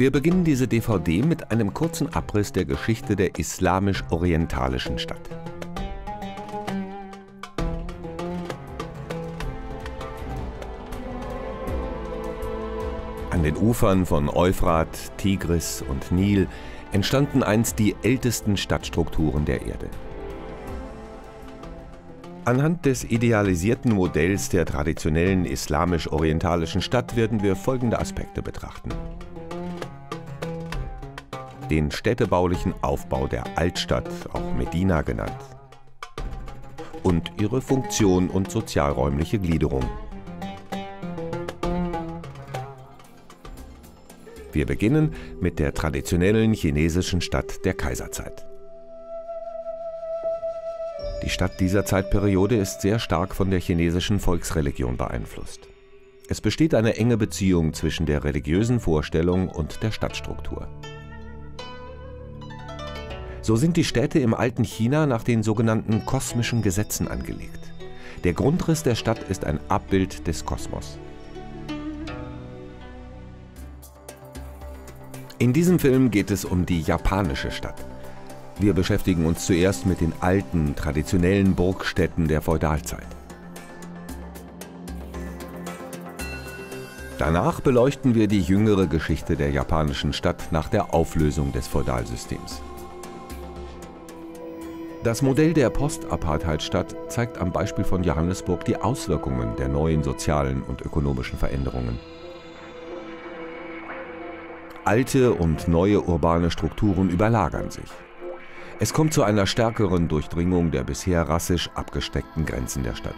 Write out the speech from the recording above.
Wir beginnen diese DVD mit einem kurzen Abriss der Geschichte der islamisch-orientalischen Stadt. An den Ufern von Euphrat, Tigris und Nil entstanden einst die ältesten Stadtstrukturen der Erde. Anhand des idealisierten Modells der traditionellen islamisch-orientalischen Stadt werden wir folgende Aspekte betrachten den städtebaulichen Aufbau der Altstadt, auch Medina genannt, und ihre Funktion und sozialräumliche Gliederung. Wir beginnen mit der traditionellen chinesischen Stadt der Kaiserzeit. Die Stadt dieser Zeitperiode ist sehr stark von der chinesischen Volksreligion beeinflusst. Es besteht eine enge Beziehung zwischen der religiösen Vorstellung und der Stadtstruktur. So sind die Städte im alten China nach den sogenannten kosmischen Gesetzen angelegt. Der Grundriss der Stadt ist ein Abbild des Kosmos. In diesem Film geht es um die japanische Stadt. Wir beschäftigen uns zuerst mit den alten, traditionellen Burgstädten der Feudalzeit. Danach beleuchten wir die jüngere Geschichte der japanischen Stadt nach der Auflösung des Feudalsystems. Das Modell der Post-Apartheid-Stadt zeigt am Beispiel von Johannesburg die Auswirkungen der neuen sozialen und ökonomischen Veränderungen. Alte und neue urbane Strukturen überlagern sich. Es kommt zu einer stärkeren Durchdringung der bisher rassisch abgesteckten Grenzen der Stadt.